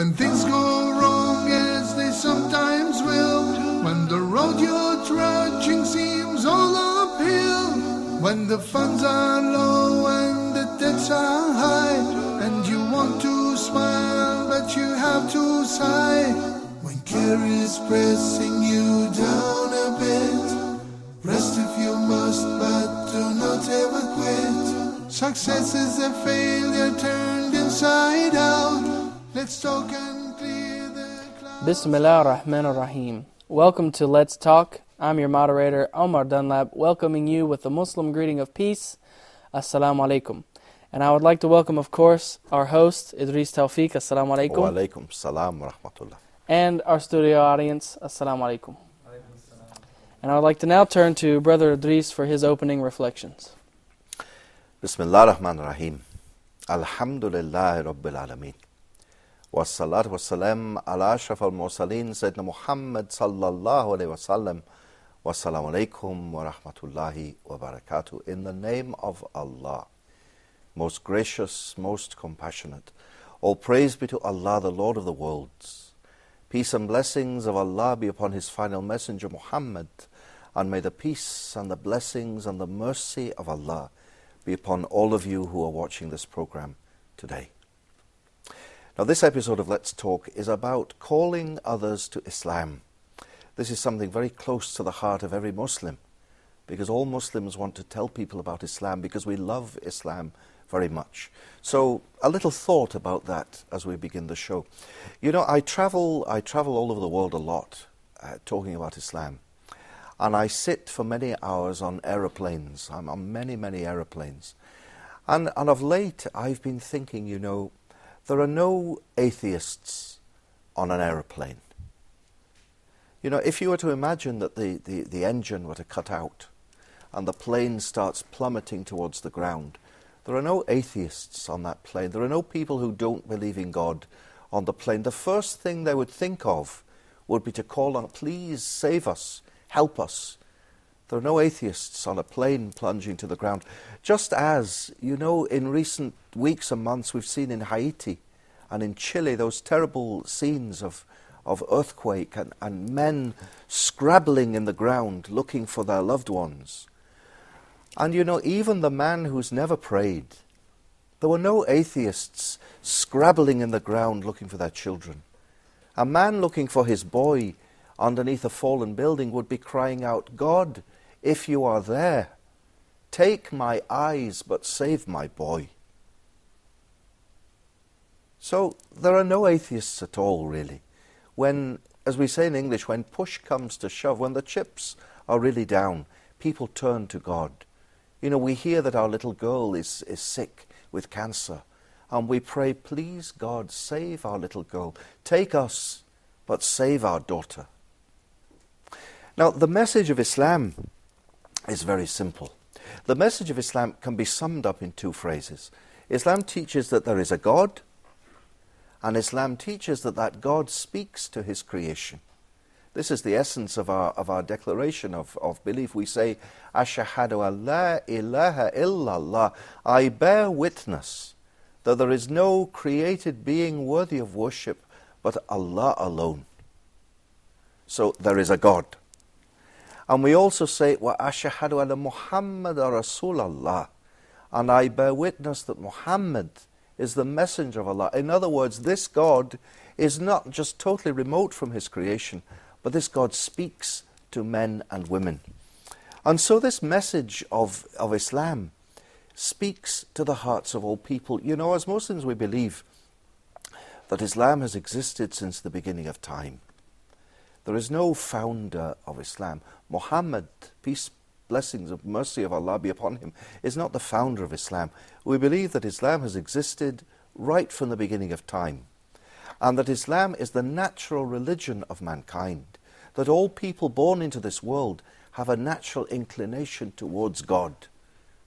When things go wrong, as they sometimes will, when the road you're trudging seems all uphill, when the funds are low and the debts are high, and you want to smile but you have to sigh, when care is pressing you down a bit, rest if you must, but do not ever quit. Success is a failure turned inside out. Let's talk and clear the clouds. Bismillah ar-Rahman ar-Rahim. Welcome to Let's Talk. I'm your moderator, Omar Dunlap, welcoming you with the Muslim greeting of peace. Assalamu alaikum. And I would like to welcome, of course, our host, Idris Tawfiq. Assalamu alaikum. Wa alaikum salam wa rahmatullah. And our studio audience. Assalamu alaikum. And I would like to now turn to Brother Idris for his opening reflections. Bismillah ar-Rahman ar-Rahim. Alhamdulillah Rabbil Alameen. والصلاة والسلام على أشرف المرسلين سيدنا محمد صلى الله عليه وسلم والسلام عليكم ورحمة الله وبركاته In the name of Allah, most gracious, most compassionate, all praise be to Allah, the Lord of the worlds. Peace and blessings of Allah be upon His final messenger Muhammad, and may the peace and the blessings and the mercy of Allah be upon all of you who are watching this program today. Now, this episode of Let's Talk is about calling others to Islam. This is something very close to the heart of every Muslim because all Muslims want to tell people about Islam because we love Islam very much. So, a little thought about that as we begin the show. You know, I travel, I travel all over the world a lot uh, talking about Islam. And I sit for many hours on aeroplanes. I'm on many, many aeroplanes. And, and of late, I've been thinking, you know, there are no atheists on an aeroplane. You know, if you were to imagine that the, the, the engine were to cut out and the plane starts plummeting towards the ground, there are no atheists on that plane. There are no people who don't believe in God on the plane. The first thing they would think of would be to call on, please save us, help us. There are no atheists on a plane plunging to the ground. Just as, you know, in recent weeks and months we've seen in Haiti and in Chile those terrible scenes of, of earthquake and, and men scrabbling in the ground looking for their loved ones. And you know, even the man who's never prayed, there were no atheists scrabbling in the ground looking for their children. A man looking for his boy underneath a fallen building would be crying out, God, if you are there, take my eyes but save my boy. So there are no atheists at all, really. When, as we say in English, when push comes to shove, when the chips are really down, people turn to God. You know, we hear that our little girl is, is sick with cancer, and we pray, please, God, save our little girl. Take us, but save our daughter. Now, the message of Islam is very simple. The message of Islam can be summed up in two phrases. Islam teaches that there is a God, and Islam teaches that that God speaks to his creation. This is the essence of our, of our declaration of, of belief. We say, Ashahadu an la ilaha illallah. I bear witness that there is no created being worthy of worship but Allah alone. So there is a God. And we also say, Wa ashahadu ala Muhammad Rasulallah. And I bear witness that Muhammad is the messenger of Allah. In other words, this God is not just totally remote from his creation, but this God speaks to men and women. And so this message of, of Islam speaks to the hearts of all people. You know, as Muslims, we believe that Islam has existed since the beginning of time. There is no founder of Islam. Muhammad, peace, blessings of mercy of Allah be upon him, is not the founder of Islam. We believe that Islam has existed right from the beginning of time, and that Islam is the natural religion of mankind, that all people born into this world have a natural inclination towards God,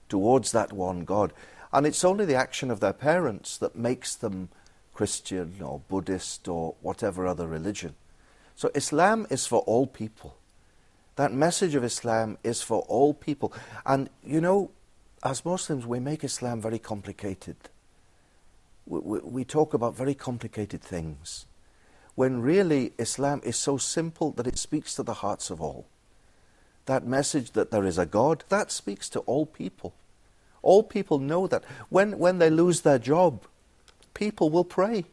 towards that one God. And it's only the action of their parents that makes them Christian or Buddhist or whatever other religion. So Islam is for all people. That message of Islam is for all people. And you know, as Muslims, we make Islam very complicated. we, we, we talk about very complicated things, when really Islam is so simple that it speaks to the hearts of all. That message that there is a God, that speaks to all people. All people know that. When, when they lose their job, people will pray.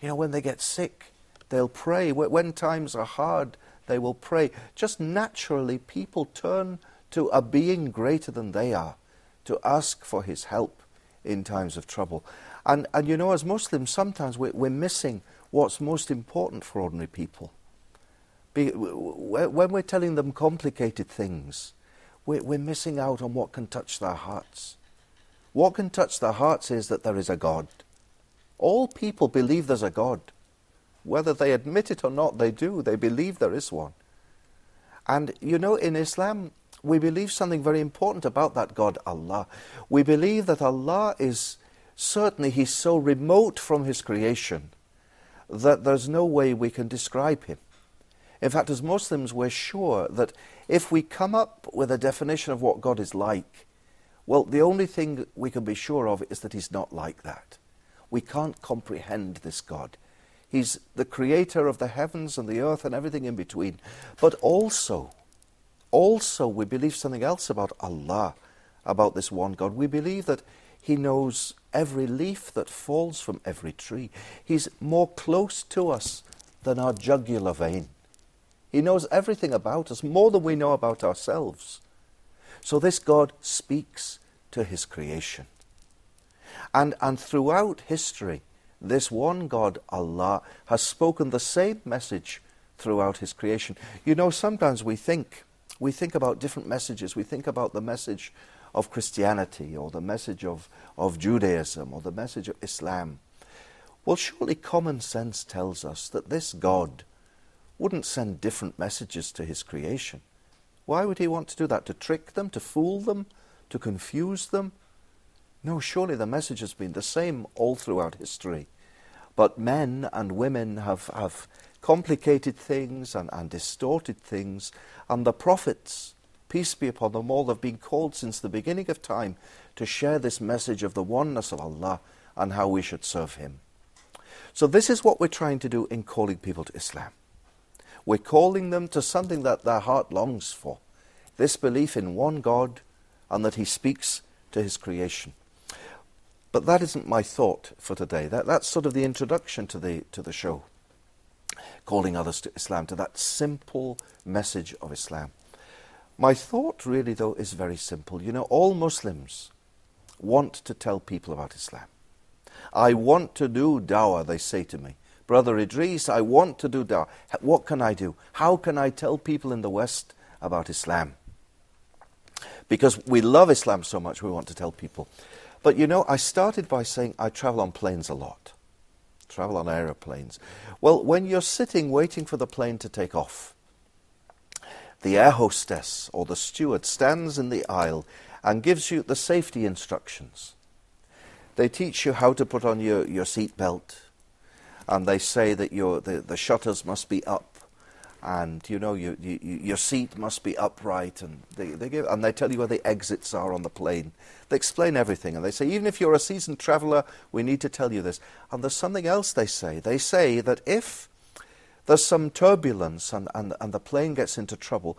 You know, when they get sick, they'll pray. When times are hard, they will pray. Just naturally, people turn to a being greater than they are to ask for his help in times of trouble. And, and you know, as Muslims, sometimes we're, we're missing what's most important for ordinary people. Be, when we're telling them complicated things, we're, we're missing out on what can touch their hearts. What can touch their hearts is that there is a God. All people believe there's a God. Whether they admit it or not, they do. They believe there is one. And you know, in Islam, we believe something very important about that God, Allah. We believe that Allah is certainly, He's so remote from His creation that there's no way we can describe Him. In fact, as Muslims, we're sure that if we come up with a definition of what God is like, well, the only thing we can be sure of is that He's not like that. We can't comprehend this God. He's the creator of the heavens and the earth and everything in between. But also, also we believe something else about Allah, about this one God. We believe that He knows every leaf that falls from every tree. He's more close to us than our jugular vein. He knows everything about us, more than we know about ourselves. So this God speaks to his creation. And, and throughout history, this one God, Allah, has spoken the same message throughout his creation. You know, sometimes we think, we think about different messages. We think about the message of Christianity or the message of, of Judaism or the message of Islam. Well, surely common sense tells us that this God wouldn't send different messages to his creation. Why would he want to do that? To trick them, to fool them, to confuse them? No, surely the message has been the same all throughout history. But men and women have, have complicated things and, and distorted things, and the prophets, peace be upon them all, have been called since the beginning of time to share this message of the oneness of Allah and how we should serve Him. So, this is what we're trying to do in calling people to Islam. We're calling them to something that their heart longs for this belief in one God and that He speaks to His creation. But that isn't my thought for today. That, that's sort of the introduction to the, to the show, calling others to Islam, to that simple message of Islam. My thought, really, though, is very simple. You know, all Muslims want to tell people about Islam. I want to do dawah, they say to me. Brother Idris, I want to do dawah. What can I do? How can I tell people in the West about Islam? Because we love Islam so much, we want to tell people. But you know, I started by saying I travel on planes a lot, travel on aeroplanes. Well, when you're sitting waiting for the plane to take off, the air hostess or the steward stands in the aisle and gives you the safety instructions. They teach you how to put on your, your seat belt, and they say that your, the, the shutters must be up and you know you, you, your seat must be upright. And they, they give, and they tell you where the exits are on the plane. They explain everything. And they say even if you're a seasoned traveler we need to tell you this. And there's something else they say. They say that if there's some turbulence and, and, and the plane gets into trouble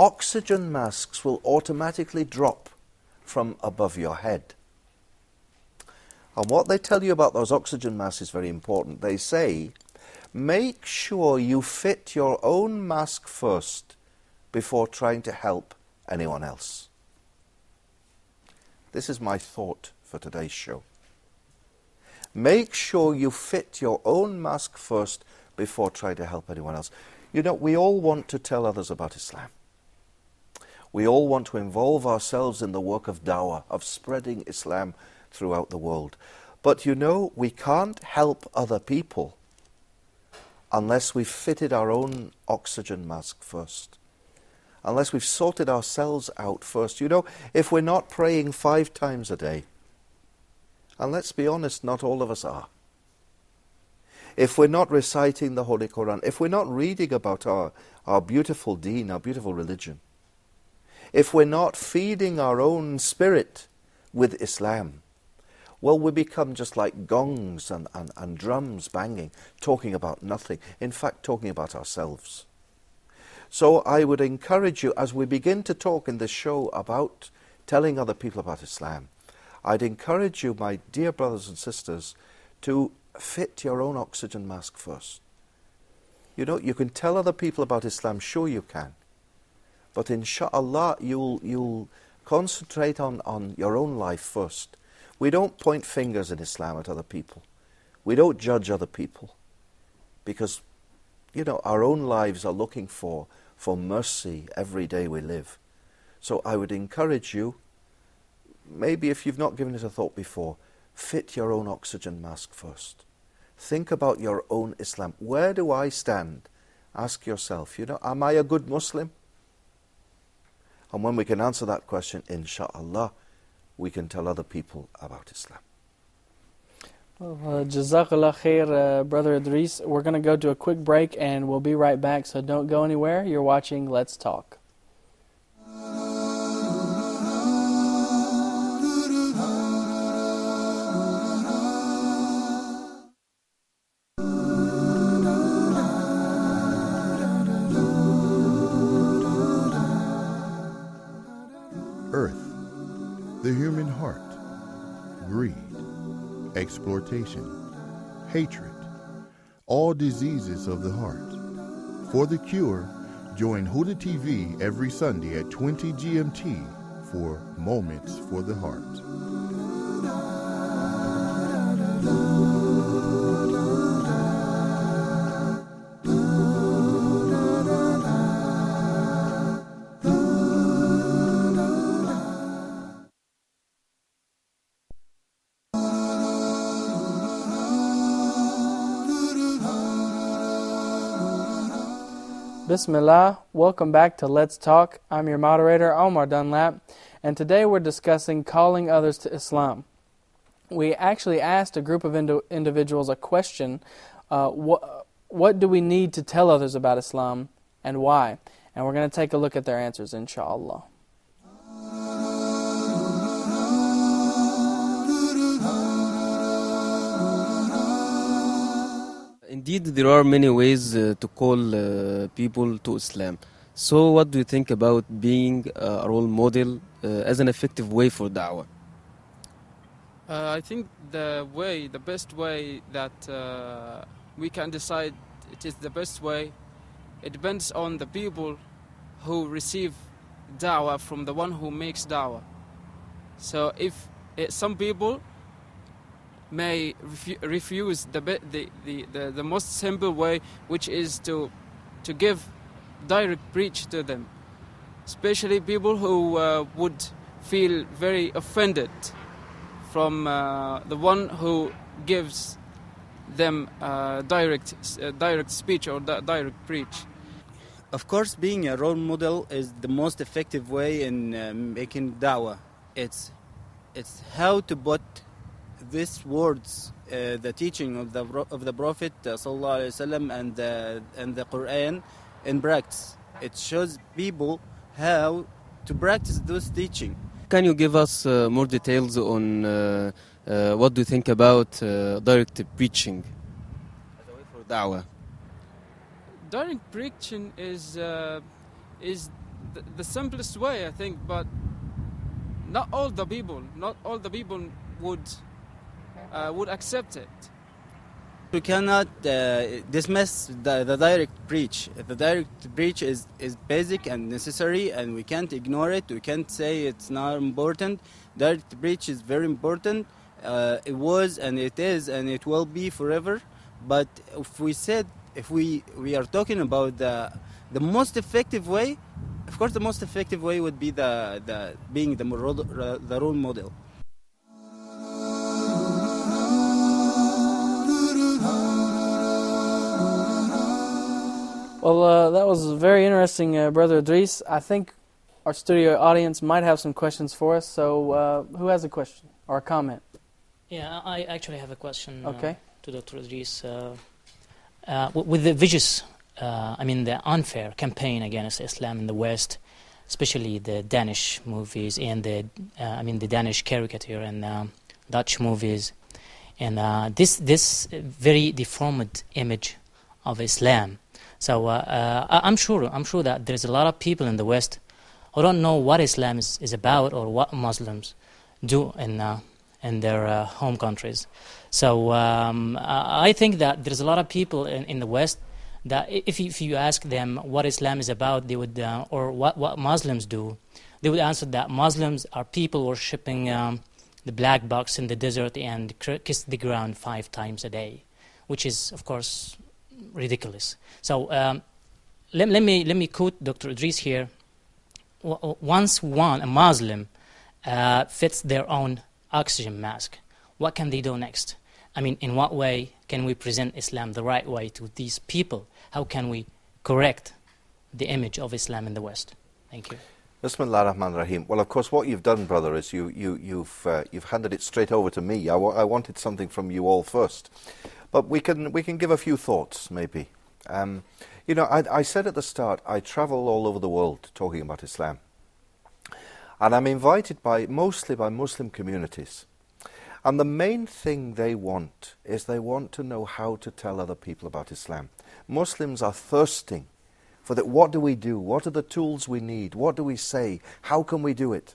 oxygen masks will automatically drop from above your head. And what they tell you about those oxygen masks is very important. They say, make sure you fit your own mask first before trying to help anyone else. This is my thought for today's show. Make sure you fit your own mask first before trying to help anyone else. You know, we all want to tell others about Islam. We all want to involve ourselves in the work of dawah, of spreading Islam throughout the world. But you know, we can't help other people unless we've fitted our own oxygen mask first. Unless we've sorted ourselves out first. You know, if we're not praying five times a day, and let's be honest, not all of us are. If we're not reciting the Holy Quran, if we're not reading about our, our beautiful deen, our beautiful religion, if we're not feeding our own spirit with Islam, well, we become just like gongs and, and, and drums banging, talking about nothing. In fact, talking about ourselves. So I would encourage you, as we begin to talk in this show about telling other people about Islam, I'd encourage you, my dear brothers and sisters, to fit your own oxygen mask first. You know, you can tell other people about Islam, sure you can. But inshallah, you'll, you'll concentrate on, on your own life first. We don't point fingers in Islam at other people. We don't judge other people. Because, you know, our own lives are looking for, for mercy every day we live. So I would encourage you, maybe if you've not given it a thought before, fit your own oxygen mask first. Think about your own Islam. Where do I stand? Ask yourself, you know, am I a good Muslim? And when we can answer that question, inshallah, we can tell other people about Islam. Well, uh, Jazakallah khair, uh, Brother Idris. We're going to go to a quick break and we'll be right back, so don't go anywhere. You're watching Let's Talk. Exploitation, hatred, all diseases of the heart. For the cure, join Huda TV every Sunday at 20 GMT for Moments for the Heart. Bismillah, welcome back to Let's Talk. I'm your moderator, Omar Dunlap, and today we're discussing calling others to Islam. We actually asked a group of indi- individuals a question uh, what, what do we need to tell others about Islam and why? And we're going to take a look at their answers, inshallah. Indeed, there are many ways uh, to call uh, people to Islam. So, what do you think about being a role model uh, as an effective way for da'wah? Uh, I think the way, the best way that uh, we can decide it is the best way, it depends on the people who receive da'wah from the one who makes da'wah. So, if it, some people may refu- refuse the, the, the, the, the most simple way, which is to, to give direct preach to them, especially people who uh, would feel very offended from uh, the one who gives them uh, direct, uh, direct speech or di- direct preach. Of course, being a role model is the most effective way in uh, making da'wah. It's, it's how to put these words, uh, the teaching of the of the Prophet uh, وسلم, and the and the Quran in practice. It shows people how to practice those teaching. Can you give us uh, more details on uh, uh, what do you think about uh, direct preaching as a way for da'wah? Direct preaching is is the, the simplest way, I think, but not all the people, not all the people would uh, would accept it. We cannot uh, dismiss the, the, direct breach. The direct breach is, is basic and necessary, and we can't ignore it. We can't say it's not important. Direct breach is very important. Uh, it was, and it is, and it will be forever. But if we said, if we, we are talking about the, the most effective way, of course, the most effective way would be the, the being the, the role model. Well, uh, that was very interesting, uh, Brother Idris. I think our studio audience might have some questions for us. So, uh, who has a question or a comment? Yeah, I actually have a question uh, okay. to Dr. Idris. Uh, uh, with the vicious, I mean, the unfair campaign against Islam in the West, especially the Danish movies and the, I mean, the Danish caricature and Dutch movies, and uh, this this very deformed image of Islam. So uh, uh, I'm sure I'm sure that there's a lot of people in the West who don't know what Islam is, is about or what Muslims do in uh, in their home countries. So um, I think that there's a lot of people in, in the West that if you, if you ask them what Islam is about, they would uh, or what what Muslims do, they would answer that Muslims are people worshipping um, the black box in the desert and kiss the ground five times a day, which is of course ridiculous. So um, let, let me let me quote Dr. Idris here. Once one a Muslim uh, fits their own oxygen mask, what can they do next? I mean, in what way can we present Islam the right way to these people? How can we correct the image of Islam in the West? Thank you. Bismillah ar-Rahman rahim Well, of course, what you've done, brother, is you, you, you've, uh, you've handed it straight over to me. I, I wanted something from you all first. But we can, we can give a few thoughts, maybe. Um, you know, I, I said at the start, I travel all over the world talking about Islam. And I'm invited by, mostly by Muslim communities. And the main thing they want is they want to know how to tell other people about Islam. Muslims are thirsting for that. What do we do? What are the tools we need? What do we say? How can we do it?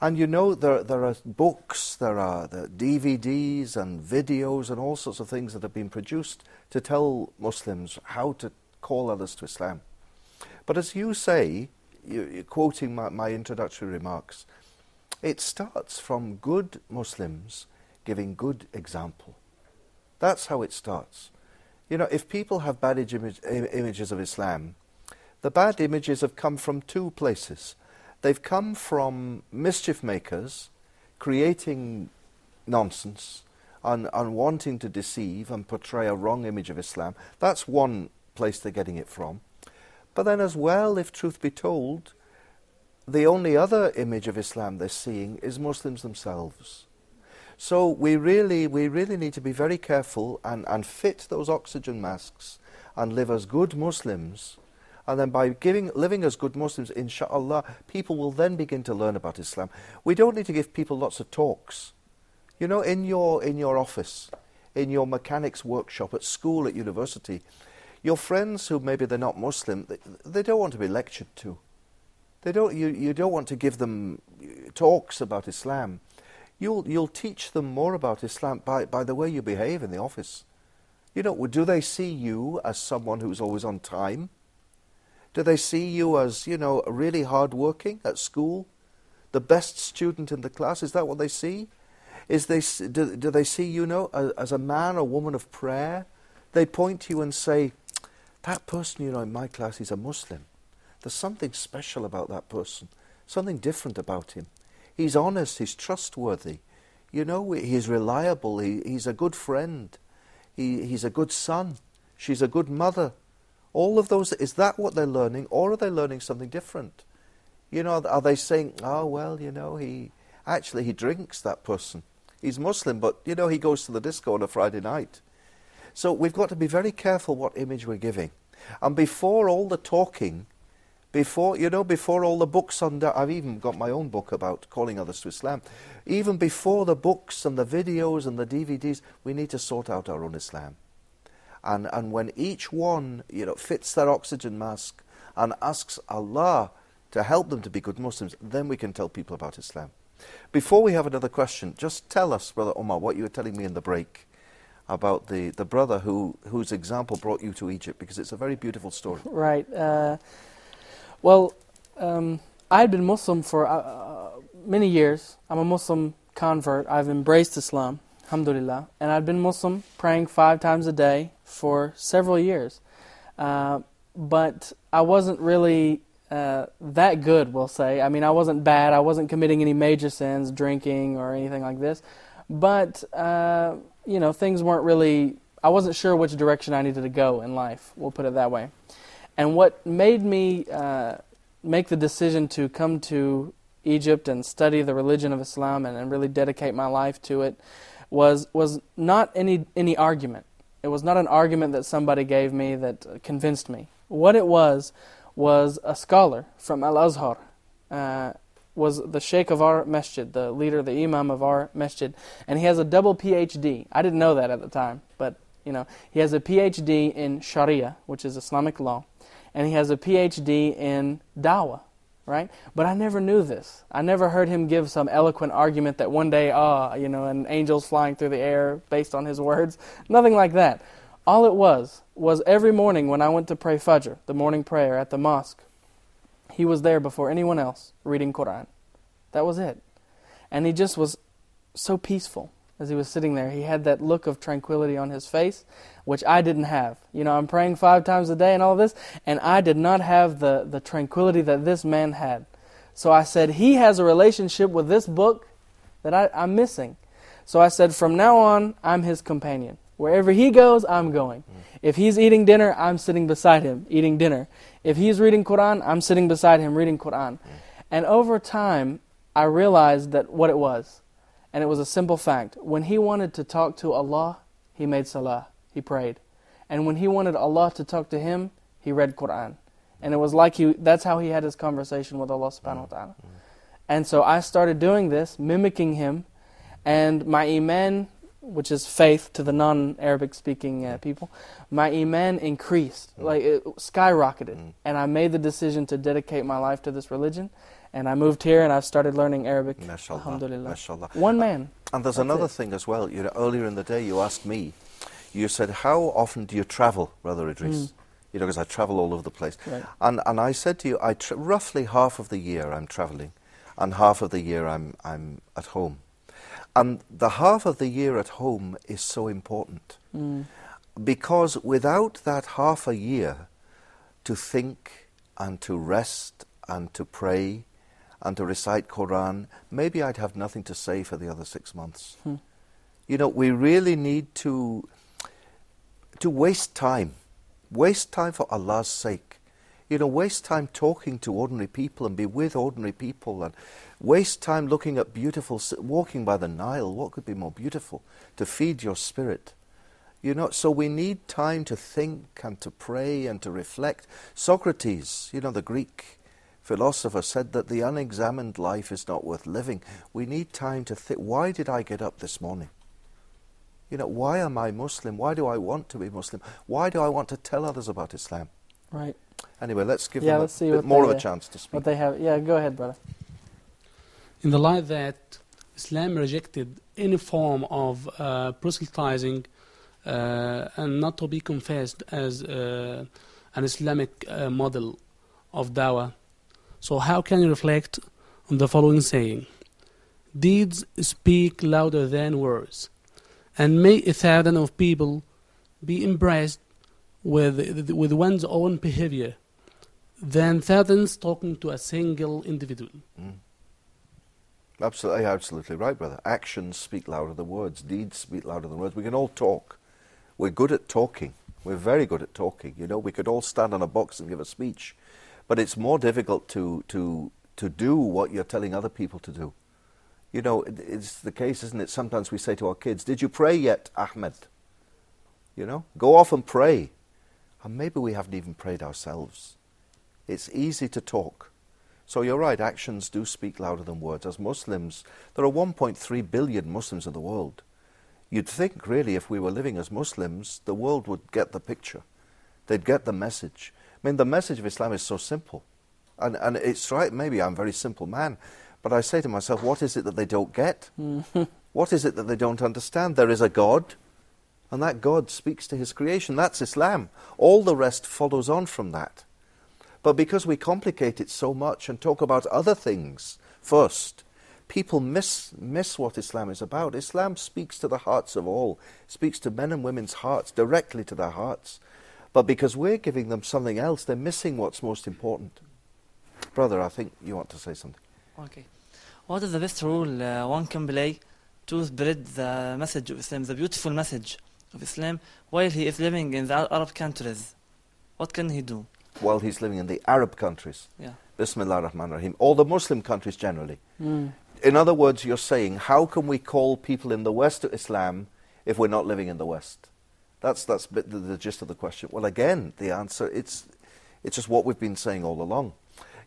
And you know, there, there are books, there are the DVDs and videos and all sorts of things that have been produced to tell Muslims how to call others to Islam. But as you say, you, you're quoting my, my introductory remarks, it starts from good Muslims giving good example. That's how it starts. You know, if people have bad image, im- images of Islam, the bad images have come from two places. They've come from mischief makers creating nonsense and, and wanting to deceive and portray a wrong image of Islam. That's one place they're getting it from. But then, as well, if truth be told, the only other image of Islam they're seeing is Muslims themselves. So we really, we really need to be very careful and, and fit those oxygen masks and live as good Muslims. And then by giving, living as good Muslims, inshallah, people will then begin to learn about Islam. We don't need to give people lots of talks. You know, in your, in your office, in your mechanics workshop, at school, at university, your friends who maybe they're not Muslim, they, they don't want to be lectured to. They don't, you, you don't want to give them talks about Islam. You'll, you'll teach them more about Islam by, by the way you behave in the office. You know, do they see you as someone who's always on time? Do they see you as, you know, really hardworking at school? The best student in the class? Is that what they see? Is they, do, do they see you know, as, a man or woman of prayer? They point to you and say, that person, you know, in my class is a Muslim. There's something special about that person, something different about him. He's honest, he's trustworthy. You know, he's reliable, he, he's a good friend, he, he's a good son, she's a good mother. All of those, is that what they're learning, or are they learning something different? You know, are they saying, oh, well, you know, he actually he drinks, that person. He's Muslim, but, you know, he goes to the disco on a Friday night. So we've got to be very careful what image we're giving. And before all the talking, before you know, before all the books on the, I've even got my own book about calling others to Islam. Even before the books and the videos and the DVDs, we need to sort out our own Islam. And and when each one, you know, fits their oxygen mask and asks Allah to help them to be good Muslims, then we can tell people about Islam. Before we have another question, just tell us, Brother Omar, what you were telling me in the break about the, the brother who, whose example brought you to Egypt, because it's a very beautiful story. Right. Uh, well, um, I had been Muslim for uh, uh, many years. I'm a Muslim convert. I've embraced Islam, alhamdulillah. And I'd been Muslim, praying five times a day for several years. Uh, but I wasn't really uh, that good, we'll say. I mean, I wasn't bad. I wasn't committing any major sins, drinking or anything like this. But, uh, you know, things weren't really, I wasn't sure which direction I needed to go in life, we'll put it that way. And what made me uh, make the decision to come to Egypt and study the religion of Islam and, and really dedicate my life to it was was not any any argument. It was not an argument that somebody gave me that convinced me. What it was was a scholar from Al Azhar. Uh, was the sheikh of our masjid, the leader, the imam of our masjid, and he has a double PhD. I didn't know that at the time, but you know, he has a PhD in Sharia, which is Islamic law, and he has a PhD in dawah, right? But I never knew this. I never heard him give some eloquent argument that one day, ah, you know, an angel's flying through the air based on his words. Nothing like that. All it was was every morning when I went to pray Fajr, the morning prayer at the mosque, he was there before anyone else reading Quran. That was it. And he just was so peaceful as he was sitting there. He had that look of tranquility on his face, which I didn't have. You know, I'm praying five times a day and all this, and I did not have the, the tranquility that this man had. So I said, He has a relationship with this book that I, I'm missing. So I said, From now on, I'm his companion. Wherever he goes, I'm going. If he's eating dinner, I'm sitting beside him eating dinner. If he's reading Quran, I'm sitting beside him reading Quran. And over time, I realized that what it was. And it was a simple fact. When he wanted to talk to Allah, he made salah. He prayed. And when he wanted Allah to talk to him, he read Quran. And it was like he that's how he had his conversation with Allah subhanahu wa ta'ala. And so I started doing this, mimicking him, and my iman, which is faith to the non-Arabic speaking uh, people, my iman increased, like it skyrocketed. And I made the decision to dedicate my life to this religion. And I moved here and I've started learning Arabic. Mashallah, Alhamdulillah. mashallah. One man. And there's That's another it. thing as well. You know, earlier in the day, you asked me. You said, "How often do you travel, Brother Idris?" You know, because I travel all over the place. Right. And and I said to you, I roughly half of the year I'm traveling, and half of the year I'm I'm at home. And the half of the year at home is so important Mm. because without that half a year to think and to rest and to pray and to recite Quran, maybe I'd have nothing to say for the other six months. Hmm. You know, we really need to to waste time, waste time for Allah's sake. You know, waste time talking to ordinary people and be with ordinary people, and waste time looking at beautiful, walking by the Nile. What could be more beautiful to feed your spirit? You know, so we need time to think and to pray and to reflect. Socrates, you know, the Greek philosopher, said that the unexamined life is not worth living. We need time to think why did I get up this morning? You know, why am I Muslim? Why do I want to be Muslim? Why do I want to tell others about Islam? Right. Anyway, let's give Yeah, them a let's see bit more they, of a chance to speak. What they have. Yeah, go ahead, brother. in the light that Islam rejected any form of uh, proselytizing uh, and not to be confessed as uh, an Islamic uh, model of dawah. So, how can you reflect on the following saying? Deeds speak louder than words, and may a thousand of people be impressed with, with one's own behavior than thousands talking to a single individual. Mm. Absolutely, absolutely right, brother. Actions speak louder than words. Deeds speak louder than words. We can all talk. We're good at talking. We're very good at talking. You know, we could all stand on a box and give a speech, but it's more difficult to to to do what you're telling other people to do. You know, it, it's the case, isn't it? Sometimes we say to our kids, "Did you pray yet, Ahmed?" You know, go off and pray, and maybe we haven't even prayed ourselves. It's easy to talk. So you're right, actions do speak louder than words. As Muslims, there are 1.3 billion Muslims in the world. You'd think, really, if we were living as Muslims, the world would get the picture. They'd get the message. I mean, the message of Islam is so simple. And, and it's right, maybe I'm a very simple man, but I say to myself, what is it that they don't get? what is it that they don't understand? There is a God, and that God speaks to his creation. That's Islam. All the rest follows on from that. But because we complicate it so much and talk about other things first, people miss, miss what Islam is about. Islam speaks to the hearts of all, speaks to men and women's hearts, directly to their hearts. But because we're giving them something else, they're missing what's most important. Brother, I think you want to say something. Okay. What is the best role uh, one can play to spread the message of Islam, the beautiful message of Islam, while he is living in the Arab countries? What can he do? While he's living in the Arab countries, Yeah. Bismillah ar-Rahman ar-Rahim, all the Muslim countries generally. Mm. In other words, you're saying, how can we call people in the West to Islam if we're not living in the West? That's, that's the, the gist of the question. Well, again, the answer, it's, it's just what we've been saying all along.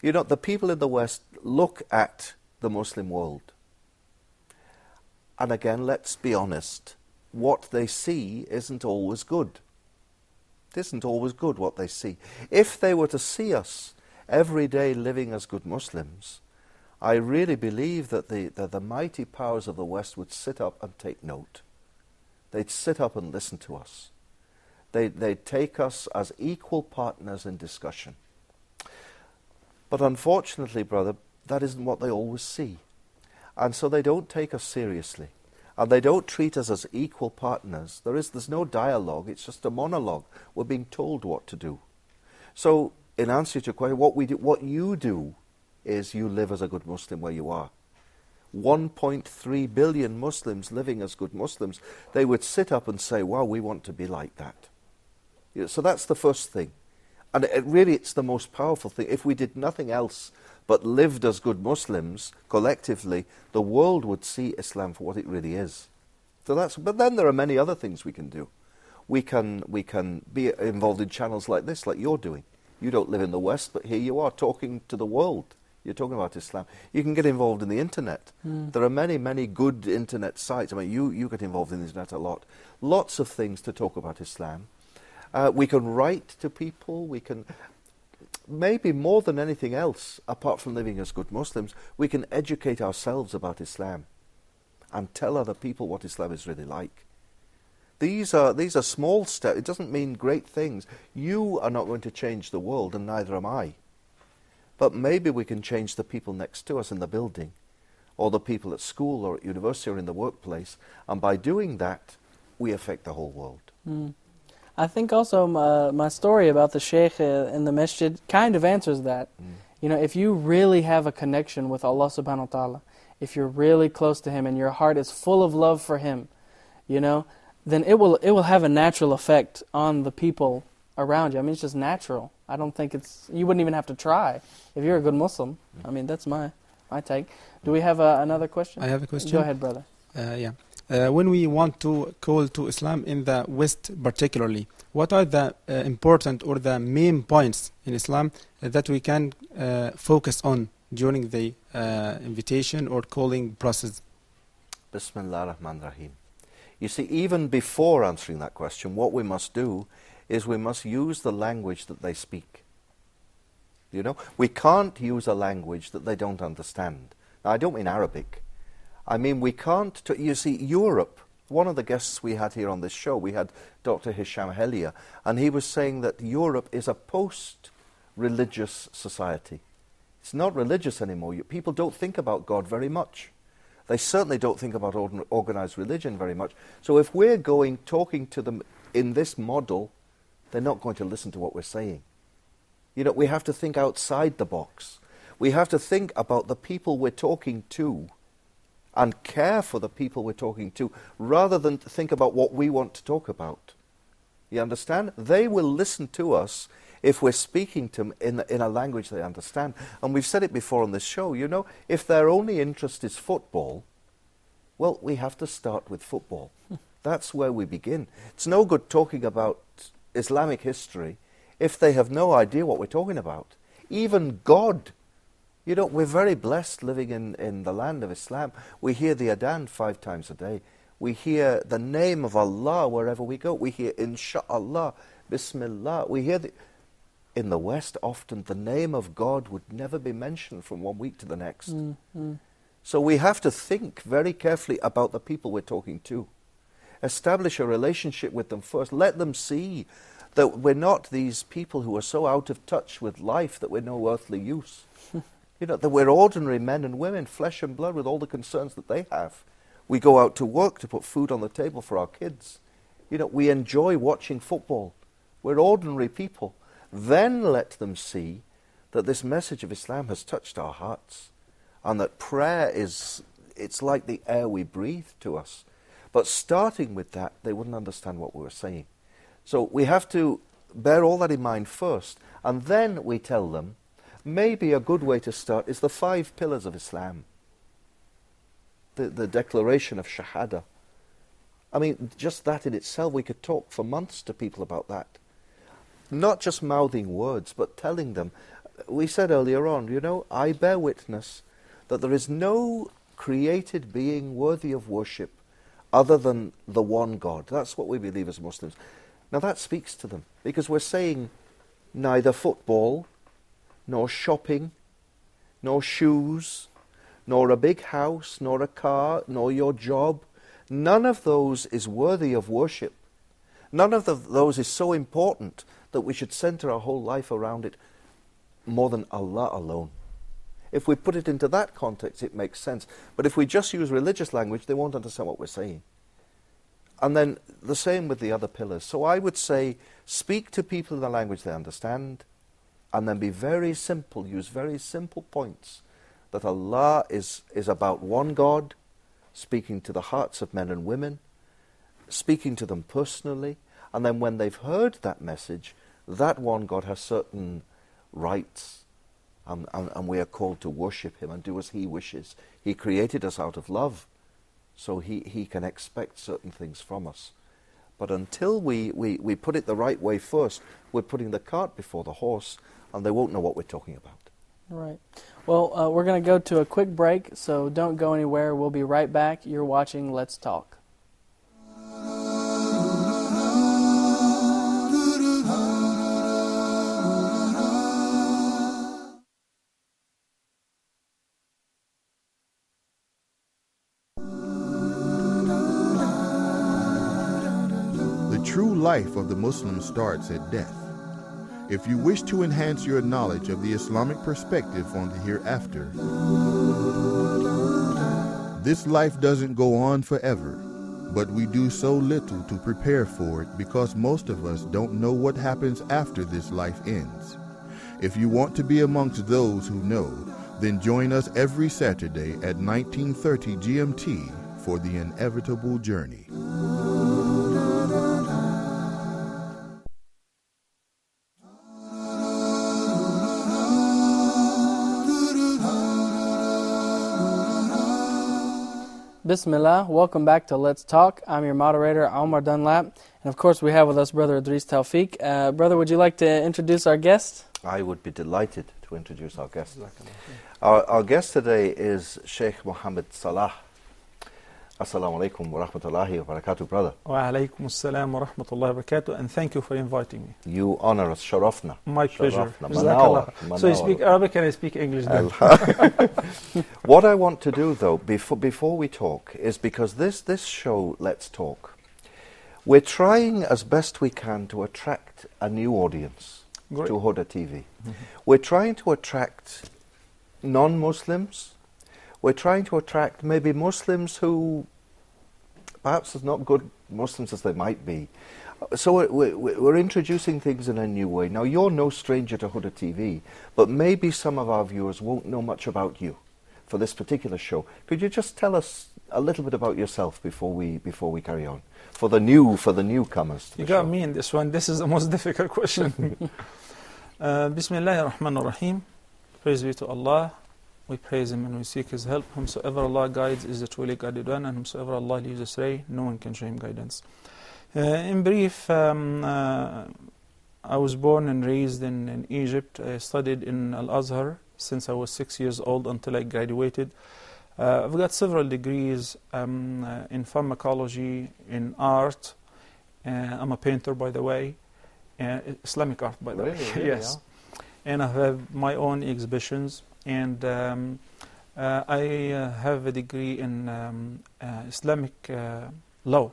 You know, the people in the West look at the Muslim world. And again, let's be honest, what they see isn't always good. It isn't always good what they see. If they were to see us every day living as good Muslims, I really believe that the, that the mighty powers of the West would sit up and take note. They'd sit up and listen to us. They, they'd take us as equal partners in discussion. But unfortunately, brother, that isn't what they always see. And so they don't take us seriously. And they don't treat us as equal partners. There is, there's no dialogue, it's just a monologue. We're being told what to do. So, in answer to your question, what, we do, what you do is you live as a good Muslim where you are. 1.3 billion Muslims living as good Muslims, they would sit up and say, wow, we want to be like that. You know, so that's the first thing. And it, really, it's the most powerful thing. If we did nothing else but lived as good Muslims collectively, the world would see Islam for what it really is. So that's, but then there are many other things we can do. We can, we can be involved in channels like this, like you're doing. You don't live in the West, but here you are talking to the world. You're talking about Islam. You can get involved in the internet. Mm. There are many, many good internet sites. I mean, you, you get involved in the internet a lot. Lots of things to talk about Islam. Uh, we can write to people. We can, maybe more than anything else, apart from living as good Muslims, we can educate ourselves about Islam and tell other people what Islam is really like. These are, these are small steps. It doesn't mean great things. You are not going to change the world, and neither am I. But maybe we can change the people next to us in the building, or the people at school or at university or in the workplace. And by doing that, we affect the whole world. Mm. I think also my, my story about the sheikh uh, in the masjid kind of answers that. Mm. You know, if you really have a connection with Allah subhanahu wa ta'ala, if you're really close to Him and your heart is full of love for Him, you know, then it will, it will have a natural effect on the people around you. I mean, it's just natural. I don't think it's, you wouldn't even have to try if you're a good Muslim. I mean, that's my, my take. Do we have uh, another question? I have a question. Go ahead, brother. Uh, yeah. Uh, when we want to call to Islam in the West particularly, what are the uh, important or the main points in Islam that we can uh, focus on during the uh, invitation or calling process? Bismillah ar-Rahman rahim You see, even before answering that question, what we must do is we must use the language that they speak. You know, we can't use a language that they don't understand. Now, I don't mean Arabic. I mean, we can't, you see, Europe, one of the guests we had here on this show, we had Dr. Hisham Hellyer, and he was saying that Europe is a post religious society. It's not religious anymore. People don't think about God very much. They certainly don't think about organ- organized religion very much. So if we're going, talking to them in this model, they're not going to listen to what we're saying. You know, we have to think outside the box. We have to think about the people we're talking to and care for the people we're talking to rather than think about what we want to talk about. You understand? They will listen to us if we're speaking to them in, in a language they understand. And we've said it before on this show, you know, if their only interest is football, well, we have to start with football. That's where we begin. It's no good talking about Islamic history if they have no idea what we're talking about. Even God you know, we're very blessed living in, in the land of Islam. We hear the adhan five times a day. We hear the name of Allah wherever we go. We hear Insha'Allah, Bismillah. We hear the, in the West often the name of God would never be mentioned from one week to the next. Mm, mm. So we have to think very carefully about the people we're talking to. Establish a relationship with them first. Let them see that we're not these people who are so out of touch with life that we're no earthly use. You know, that we're ordinary men and women, flesh and blood, with all the concerns that they have. We go out to work to put food on the table for our kids. You know, we enjoy watching football. We're ordinary people. Then let them see that this message of Islam has touched our hearts and that prayer is, it's like the air we breathe to us. But starting with that, they wouldn't understand what we were saying. So we have to bear all that in mind first, and then we tell them maybe a good way to start is the five pillars of Islam. The, the declaration of Shahada. I mean, just that in itself, we could talk for months to people about that. Not just mouthing words, but telling them. We said earlier on, you know, I bear witness that there is no created being worthy of worship other than the one God. That's what we believe as Muslims. Now that speaks to them because we're saying neither football, nor shopping, nor shoes, nor a big house, nor a car, nor your job. None of those is worthy of worship. None of the, those is so important that we should center our whole life around it more than Allah alone. If we put it into that context, it makes sense. But if we just use religious language, they won't understand what we're saying. And then the same with the other pillars. So I would say speak to people in the language they understand, and then be very simple, use very simple points that Allah is, is about one God, speaking to the hearts of men and women, speaking to them personally, and then when they've heard that message, that one God has certain rights, and, and, and we are called to worship Him and do as He wishes. He created us out of love, so He, he can expect certain things from us. But until we, we, we put it the right way first, we're putting the cart before the horse, and they won't know what we're talking about. Right. Well, uh, we're going to go to a quick break, so don't go anywhere. We'll be right back. You're watching Let's Talk. Life of the Muslim starts at death. If you wish to enhance your knowledge of the Islamic perspective on the hereafter, this life doesn't go on forever, but we do so little to prepare for it because most of us don't know what happens after this life ends. If you want to be amongst those who know, then join us every Saturday at 1930 GMT for the inevitable journey. Bismillah, welcome back to Let's Talk. I'm your moderator, Omar Dunlap. And of course, we have with us Brother Idris Tawfiq. Uh, brother, would you like to introduce our guest? I would be delighted to introduce our guest. Our, our guest today is Sheikh Mohammed Salah. Assalamu alaikum wa rahmatullahi wa barakatuh, brother. Wa alaikum assalam wa rahmatullahi wa barakatuh, and thank you for inviting me. You honor us, sharafna. My pleasure. Sharafna. Jazakallah. Manawa, So you speak Arabic and I speak English what I want to do, though, before, before we talk, is because this, this show, Let's Talk, we're trying as best we can to attract a new audience Great. to Huda TV. Mm-hmm. We're trying to attract non Muslims. We're trying to attract maybe Muslims who perhaps as not good Muslims as they might be. So we're, we're, we're introducing things in a new way. Now, you're no stranger to Huda TV, but maybe some of our viewers won't know much about you for this particular show. Could you just tell us a little bit about yourself before we, before we carry on? For the new, for the newcomers. To You got show. me in this one. This is the most difficult question. uh, Bismillah ar-Rahman ar-Rahim. Praise be to Allah. We praise Him and we seek His help. Whomsoever Allah guides is the truly guided one, and whomsoever Allah leaves astray, no one can show him guidance. Uh, in brief, um, uh, I was born and raised in, in Egypt. I studied in Al Azhar since I was six years old until I graduated. Uh, I've got several degrees um, uh, in pharmacology, in art. Uh, I'm a painter, by the way, uh, Islamic art, by the Really? way. Really, yes. And I have my own exhibitions, and um, uh, I uh, have a degree in um, uh, Islamic uh, law,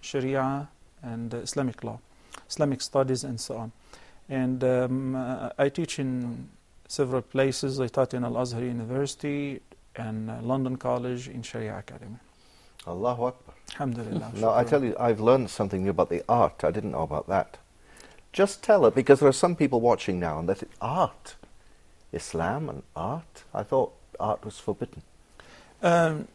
Sharia, and uh, Islamic law, Islamic studies, and so on. And um, uh, I teach in several places. I taught in Al Azhar University and uh, London College in Sharia Academy. Allahu Akbar. Alhamdulillah. Now, I tell you, I've learned something new about the art. I didn't know about that. Just tell it, because there are some people watching now and think, art? Islam and art? I thought art was forbidden. Um,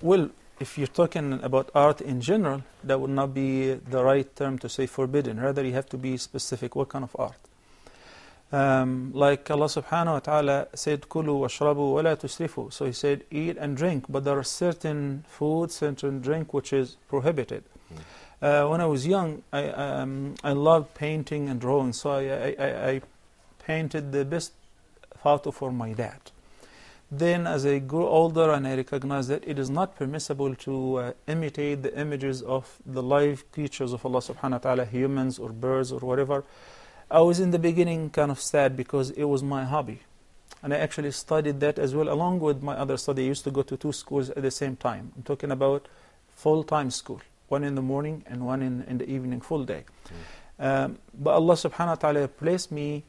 well, if you're talking about art in general, that would not be the right term to say forbidden. Rather, you have to be specific. What kind of art? Um, like Allah subhanahu wa ta'ala said, Kulu washrabu wa la tusrifu. So He said, eat and drink, but there are certain food, certain drink which is prohibited. Uh, when I was young, I, um, I loved painting and drawing, so I, I, I, I painted the best photo for my dad. Then, as I grew older and I recognized that it is not permissible to uh, imitate the images of the live creatures of Allah subhanahu wa ta'ala, humans or birds or whatever, I was in the beginning kind of sad because it was my hobby. And I actually studied that as well, along with my other study. I used to go to two schools at the same time. I'm talking about full time school, one in the morning and one in, in the evening, full day. Um, but Allah subhanahu wa ta'ala placed me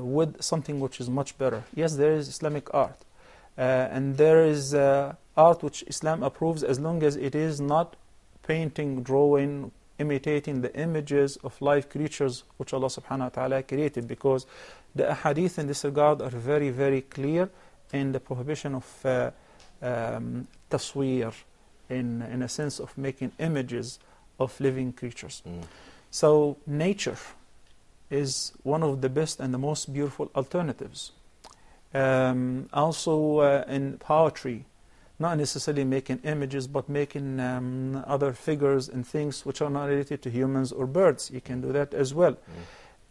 with something which is much better. Yes, there is Islamic art. Uh, and there is uh, art which Islam approves as long as it is not painting, drawing, imitating the images of live creatures which Allah subhanahu wa ta'ala created because the hadith in this regard are very, very clear in the prohibition of uh, um, tasweer, in, in a sense of making images of living creatures. Mm. So nature is one of the best and the most beautiful alternatives. Um, also uh, in poetry, not necessarily making images, but making um, other figures and things which are not related to humans or birds. You can do that as well.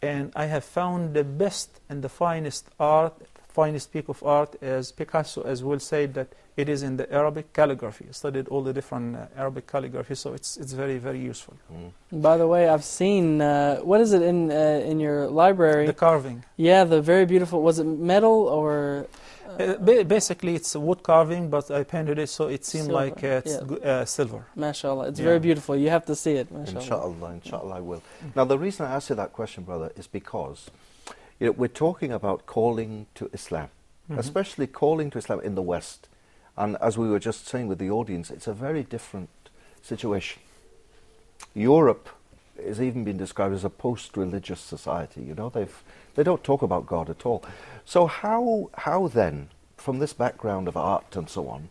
And I have found the best and the finest art, finest peak of art, as Picasso as well said that it is in the Arabic calligraphy. I studied all the different uh, Arabic calligraphy, so it's it's very very useful. By the way, I've seen uh, what is it in uh, in your library? The carving. Yeah, the very beautiful. Was it metal or? Uh, ba- basically, it's a wood carving, but I painted it so it seemed Silver, like uh, it's yeah. uh, silver. Mashallah, it's Yeah. very beautiful. You have to see it. Mashallah. Inshallah, inshallah, I will. Now, the reason I asked you that question, brother, is because you know, we're talking about calling to Islam, Mhm. especially calling to Islam in the West. And as we were just saying with the audience, it's a very different situation. Europe has even been described as a post-religious society. You know, they've they don't talk about God at all. So how how then, from this background of art and so on,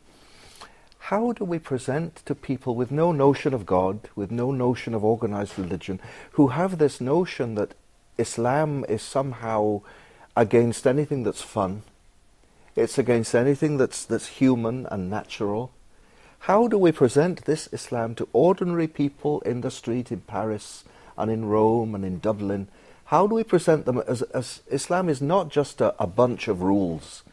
how do we present to people with no notion of God, with no notion of organized religion, who have this notion that Islam is somehow against anything that's fun, it's against anything that's, that's human and natural? How do we present this Islam to ordinary people in the street in Paris and in Rome and in Dublin? How do we present them as, as Islam is not just a, a bunch of rules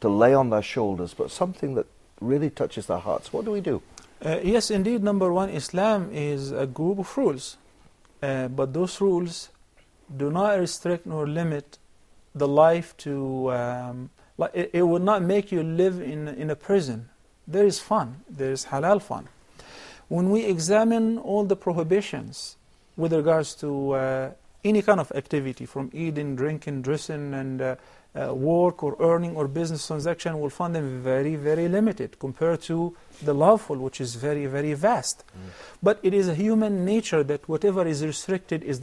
to lay on their shoulders, but something that really touches their hearts? What do we do? Uh, yes, indeed. Number one, Islam is a group of rules, uh, but those rules do not restrict nor limit the life to. Um, like it, it will not make you live in in a prison. There is fun. There is halal fun. When we examine all the prohibitions with regards to uh, any kind of activity, from eating, drinking, dressing, and uh, uh, work or earning or business transaction, we'll find them very, very limited compared to the lawful, which is very, very vast. But it is a human nature that whatever is restricted is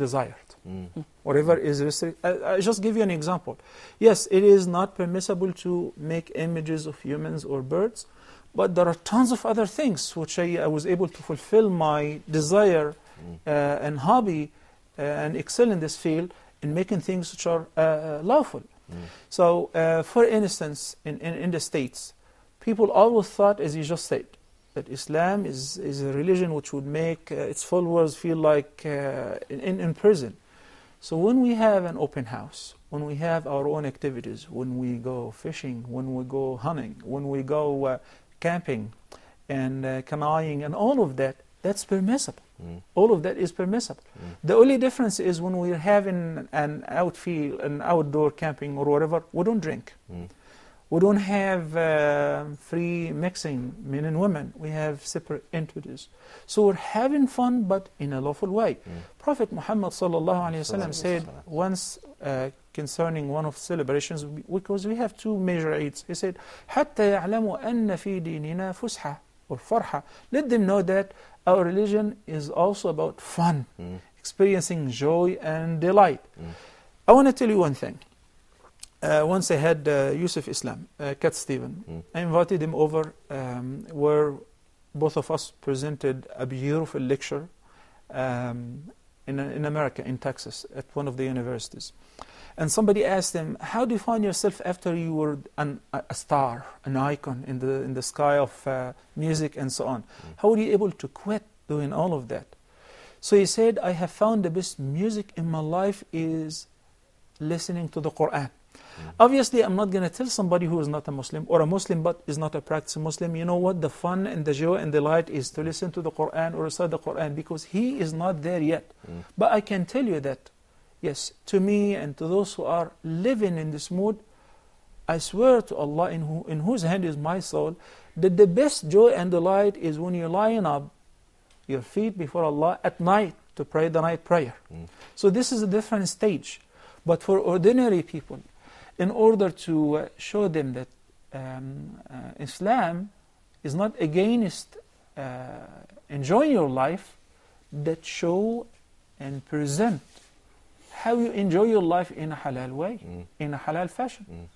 desired. Whatever is restricted. I, I just give you an example. Yes, it is not permissible to make images of humans or birds, but there are tons of other things which I, I was able to fulfill my desire uh, and hobby uh, and excel in this field in making things which are uh, uh, lawful. So, uh, for instance, in, in, in the States, people always thought, as you just said, that Islam is, is a religion which would make uh, its followers feel like uh, in, in prison. So when we have an open house, when we have our own activities, when we go fishing, when we go hunting, when we go uh, camping and uh, canoeing and all of that, that's permissible. All of that is permissible. The only difference is when we're having an outfield, an outdoor camping or whatever, we don't drink. We don't have uh, free mixing, men and women. We have separate entities. So we're having fun, but in a lawful way. Prophet Muhammad sallallahu alaihi wasallam said once uh, concerning one of the celebrations, because we have two major Eids, he said, حتى يعلموا أن في ديننا فسحة or farha. Let them know that our religion is also about fun, experiencing joy and delight. I want to tell you one thing. Uh, once I had uh, Yusuf Islam, uh, Cat Stephen. I invited him over um, where both of us presented a beautiful lecture um, in, in America, in Texas, at one of the universities. And somebody asked him, How do you find yourself after you were an, a star, an icon in the, in the sky of uh, music and so on? How were you able to quit doing all of that? So he said, I have found the best music in my life is listening to the Quran. Obviously, I'm not going to tell somebody who is not a Muslim or a Muslim but is not a practicing Muslim, you know what? The fun and the joy and the light is to listen to the Quran or recite the Quran because he is not there yet. Mm. But I can tell you that, yes, to me and to those who are living in this mood, I swear to Allah, in, who, in whose hand is my soul, that the best joy and delight is when you're lying up, your feet before Allah at night to pray the night prayer. Mm. So this is a different stage. But for ordinary people, in order to uh, show them that um, uh, Islam is not against uh, enjoying your life, that show and present how you enjoy your life in a halal way, Mm. in a halal fashion. Mm.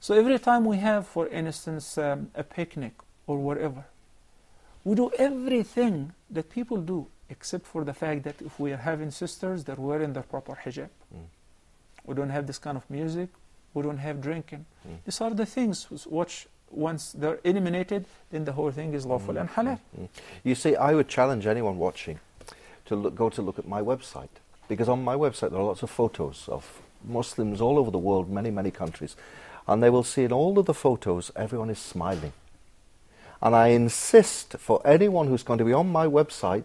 So every time we have, for instance, um, a picnic or whatever, we do everything that people do, except for the fact that if we are having sisters, they're wearing their proper hijab. Mm. We don't have this kind of music. We don't have drinking. Mm. These are the things which, once they're eliminated, then the whole thing is lawful Mm, and halal. mm. You see, I would challenge anyone watching to look, go to look at my website because on my website there are lots of photos of Muslims all over the world, many, many countries, and they will see in all of the photos everyone is smiling. And I insist for anyone who's going to be on my website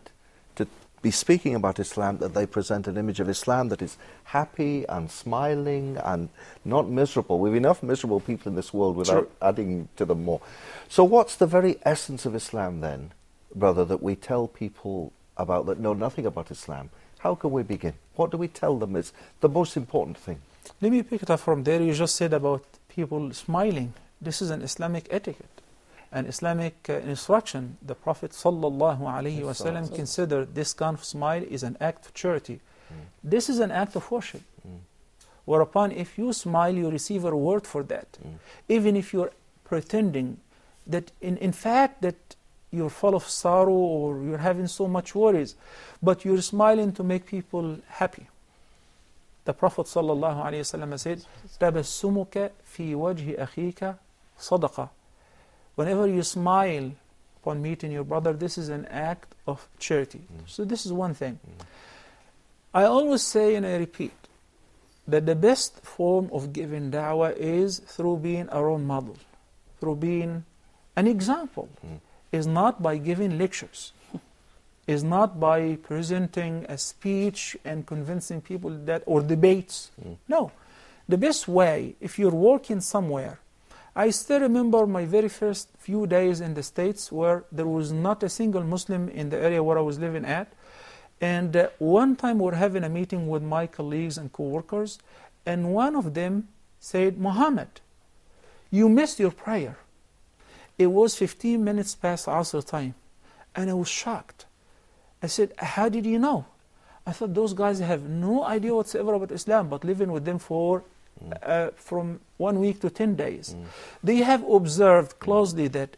be speaking about Islam that they present an image of Islam that is happy and smiling and not miserable. We've enough miserable people in this world without True. adding to them more. So, what's the very essence of Islam then, brother, that we tell people about that know nothing about Islam? How can we begin? What do we tell them is the most important thing? Let me pick it up from there. You just said about people smiling. This is an Islamic etiquette, an Islamic uh, instruction. The Prophet sallallahu alaihi Yes, wasallam sir. considered this kind of smile is an act of charity. Mm. This is an act of worship. Mm. Whereupon, if you smile, you receive a reward for that. Mm. Even if you're pretending that, in, in fact, that you're full of sorrow or you're having so much worries, but you're smiling to make people happy. The Prophet ﷺ said, تَبَسُّمُكَ فِي وَجْهِ أَخِيكَ صَدَقَةً Whenever you smile upon meeting your brother, this is an act of charity. Mm. So this is one thing. I always say and I repeat that the best form of giving da'wah is through being a role model, through being an example. Mm. Is not by giving lectures, is not by presenting a speech and convincing people that, or debates. Mm. No. The best way, if you're working somewhere, I still remember my very first few days in the States where there was not a single Muslim in the area where I was living at. And uh, one time we were having a meeting with my colleagues and co-workers, and one of them said, Muhammad, you missed your prayer. It was 15 minutes past Asr time, and I was shocked. I said, how did you know? I thought those guys have no idea whatsoever about Islam, but living with them for uh, from one week to 10 days. Mm. They have observed closely that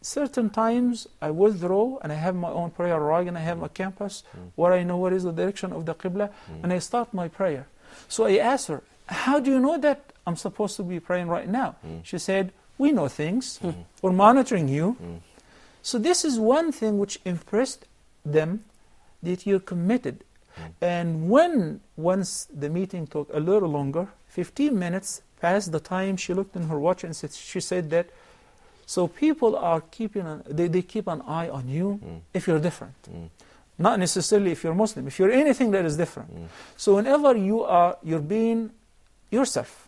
certain times I withdraw and I have my own prayer rug and I have my campus Mm. where I know what is the direction of the Qibla Mm. and I start my prayer. So I asked her, How do you know that I'm supposed to be praying right now? Mm. She said, We know things. We're monitoring you. So this is one thing which impressed them that you're committed. Mm. And when once the meeting took a little longer, 15 minutes past the time she looked in her watch and said, she said that so people are keeping an, they, they keep an eye on you Mm. if you're different. Mm. Not necessarily if you're Muslim, if you're anything that is different. Mm. So whenever you are you're being yourself,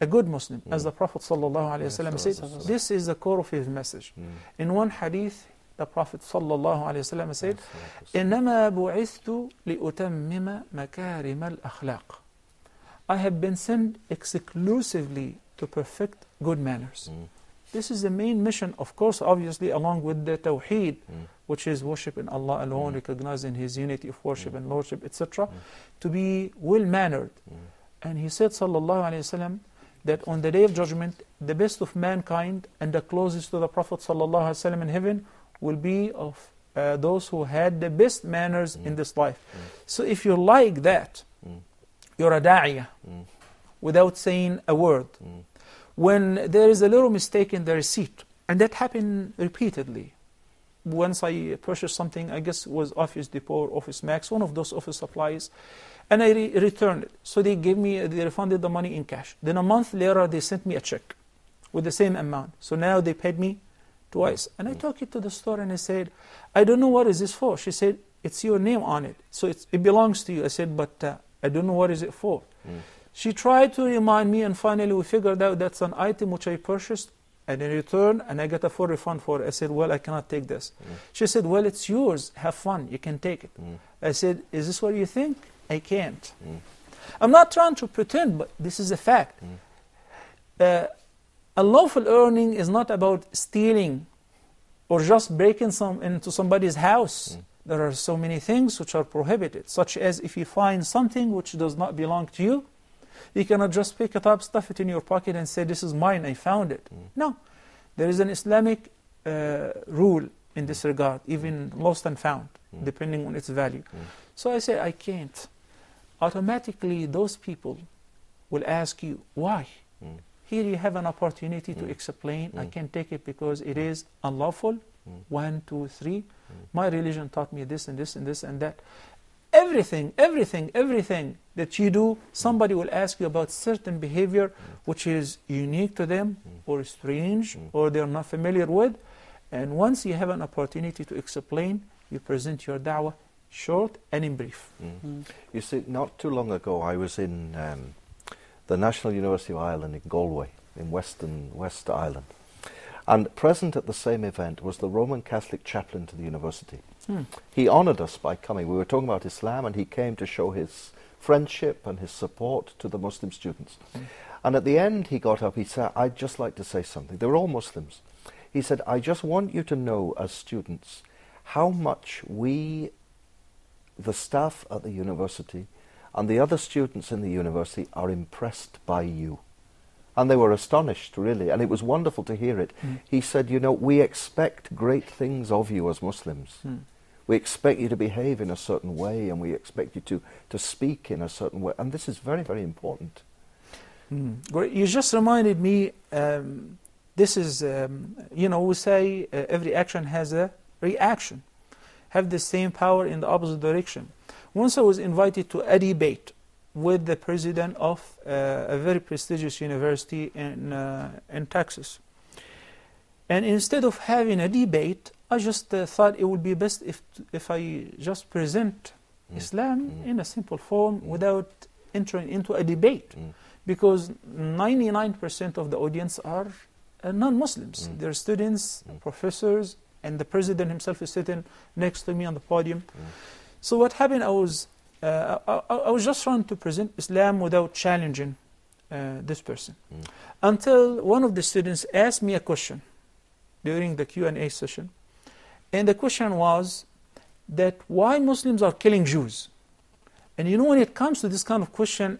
a good Muslim, as Mm. the Prophet ﷺ Yes, said, sallallahu this is the core of his message. Mm. In one hadith, the Prophet ﷺ said, Yes, إنما بعثت لأتمم مكارم الأخلاق. I have been sent exclusively to perfect good manners. Mm. This is the main mission, of course, obviously, along with the Tawheed, Mm. which is worshiping Allah alone, Mm. recognizing His unity of worship Mm. and lordship, etc., Mm. to be well mannered. Mm. And He said, Sallallahu Alaihi Wasallam, that on the day of judgment, the best of mankind and the closest to the Prophet Sallallahu Alaihi Wasallam in heaven will be of uh, those who had the best manners in this life. So if you're like that. You're a da'iyah without saying a word. When there is a little mistake in the receipt, and that happened repeatedly, once I purchased something, I guess it was Office Depot or Office Max, one of those office supplies, and I re- returned it. So they gave me, they refunded the money in cash. Then a month later, they sent me a check with the same amount. So now they paid me twice. And I took it to the store and I said, I don't know what is this for. She said, it's your name on it, so it belongs to you. I said, but uh, I don't know what is it for. Hmm. She tried to remind me, and finally we figured out that's an item which I purchased and in return, and I got a full refund for it. I said, Well, I cannot take this. Hmm. She said, Well, it's yours. Have fun. You can take it. Hmm. I said, Is this what you think? I can't. I'm not trying to pretend, but this is a fact. Uh, unlawful earning is not about stealing or just breaking some into somebody's house. There are so many things which are prohibited, such as if you find something which does not belong to you, you cannot just pick it up, stuff it in your pocket, and say, This is mine, I found it. Mm. No. There is an Islamic uh, rule in this mm. regard, even mm. lost and found, depending on its value. So I say, I can't. Automatically, those people will ask you, Why? Here you have an opportunity to explain. I can't take it because it is unlawful. Mm. One, two, three. Mm. My religion taught me this and this and this and that. Everything, everything, everything that you do, mm. somebody will ask you about certain behavior which is unique to them or strange or they're not familiar with. And once you have an opportunity to explain, you present your da'wah short and in brief. You see, not too long ago, I was in um, the National University of Ireland in Galway, in Western West Ireland, and present at the same event was the Roman Catholic chaplain to the university. Hmm. He honoured us by coming. We were talking about Islam, and he came to show his friendship and his support to the Muslim students. And at the end, he got up. He said, "I'd just like to say something." They were all Muslims. He said, "I just want you to know, as students, how much we the staff at the university and the other students in the university are impressed by you. And they were astonished, really, and it was wonderful to hear it. Mm. He said, You know, we expect great things of you as Muslims. Mm. We expect you to behave in a certain way, and we expect you to, to speak in a certain way. And this is very, very important. Mm. You just reminded me, um, this is, um, you know, we say uh, every action has a reaction, have the same power in the opposite direction. Once I was invited to a debate with the president of uh, a very prestigious university in, uh, in Texas. And instead of having a debate, I just uh, thought it would be best if, if I just present Islam in a simple form without entering into a debate. Because 99% of the audience are uh, non-Muslims. They're students, professors, and the president himself is sitting next to me on the podium. So what happened, I was, uh, I, I- was just trying to present Islam without challenging uh, this person. Until one of the students asked me a question during the Q&A session. And the question was that why Muslims are killing Jews. And you know, when it comes to this kind of question,